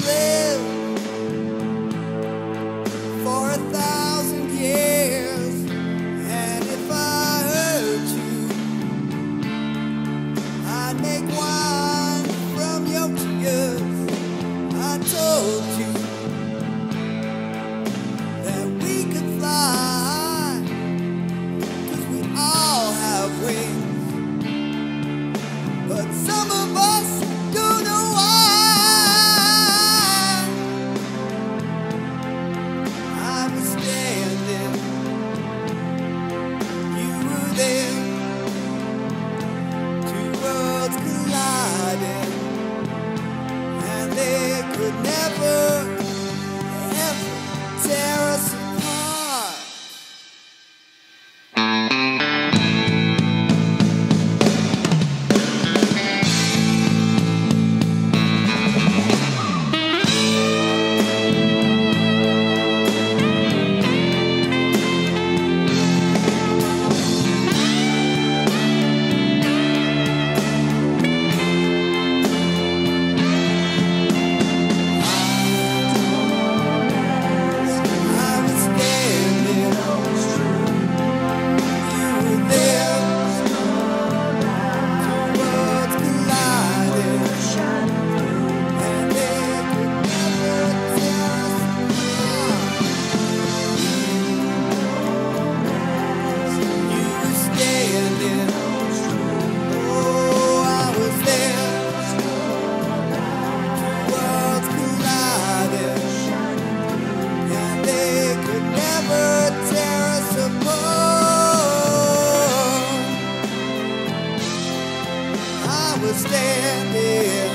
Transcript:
play. Could never, was standing